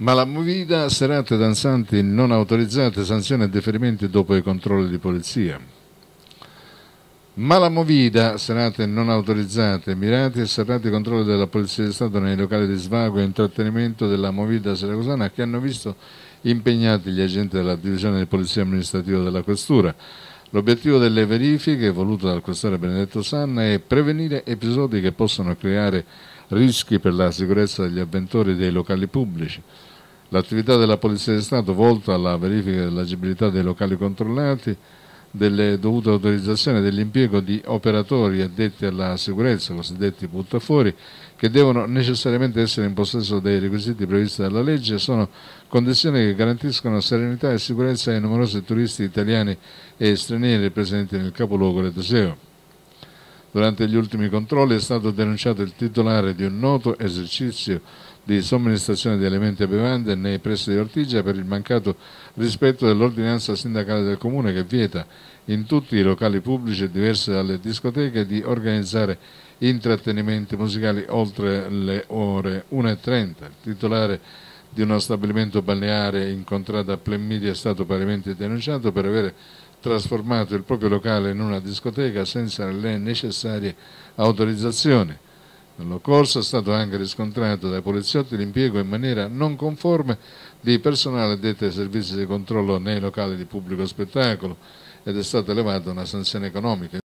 Ma la movida, serate danzanti non autorizzate, sanzioni e deferimenti dopo i controlli di polizia. Ma la movida, serate non autorizzate, mirati e serrati controlli della Polizia di Stato nei locali di svago e intrattenimento della movida siracusana che hanno visto impegnati gli agenti della divisione di polizia amministrativa della Questura. L'obiettivo delle verifiche, voluto dal questore Benedetto Sanna, è prevenire episodi che possano creare rischi per la sicurezza degli avventori dei locali pubblici. L'attività della Polizia di Stato volta alla verifica dell'agibilità dei locali controllati, delle dovute autorizzazioni dell'impiego di operatori addetti alla sicurezza, cosiddetti buttafuori, che devono necessariamente essere in possesso dei requisiti previsti dalla legge, sono condizioni che garantiscono serenità e sicurezza ai numerosi turisti italiani e stranieri presenti nel capoluogo Redoseo. Durante gli ultimi controlli è stato denunciato il titolare di un noto esercizio di somministrazione di alimenti e bevande nei pressi di Ortigia per il mancato rispetto dell'ordinanza sindacale del Comune che vieta in tutti i locali pubblici diversi dalle discoteche di organizzare intrattenimenti musicali oltre le ore 1.30. Il titolare di uno stabilimento balneare incontrato a Plemmidia è stato parimenti denunciato per aver trasformato il proprio locale in una discoteca senza le necessarie autorizzazioni. Nell'occorso è stato anche riscontrato dai poliziotti l'impiego in maniera non conforme di personale addetto ai servizi di controllo nei locali di pubblico spettacolo ed è stata elevata una sanzione economica.